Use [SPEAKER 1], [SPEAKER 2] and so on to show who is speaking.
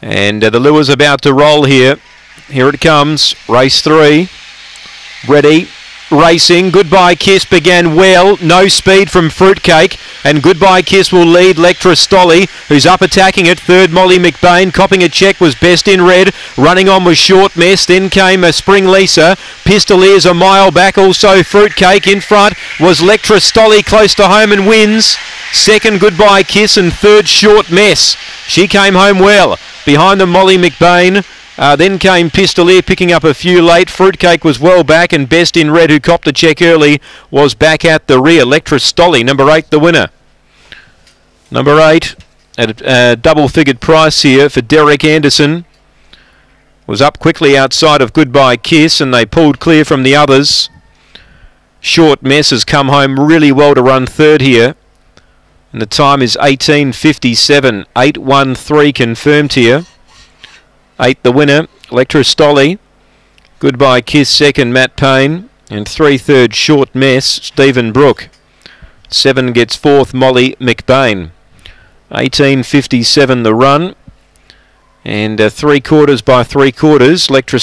[SPEAKER 1] And uh, the lure's about to roll here. Here it comes. Race three. Ready. Racing. Goodbye Kiss began well. No speed from Fruitcake. And Goodbye Kiss will lead Lectra Stolly, who's up attacking it. Third, Molly McBain. Copping a check was best in red. Running on was Short Mess. Then came a Spring Lisa. Pistoliers a mile back. Also Fruitcake in front was Lectra Stolly close to home and wins. Second, Goodbye Kiss. And third, Short Mess. She came home well. Behind them, Molly McBain. Uh, then came Pistolier picking up a few late. Fruitcake was well back, and Best in Red, who copped the check early, was back at the rear. Electra Stolly, number eight, the winner. Number eight, at a double figured price here for Derek Anderson. Was up quickly outside of Goodbye Kiss, and they pulled clear from the others. Short Mess has come home really well to run third here. And the time is 18.57. 8.13 confirmed here. Eight the winner, Lectra Stolly. Goodbye Kiss second, Matt Payne. And three third, Short Mess, Stephen Brook. Seven gets fourth, Molly McBain. 18.57 the run. And uh, three quarters by three quarters, Lectra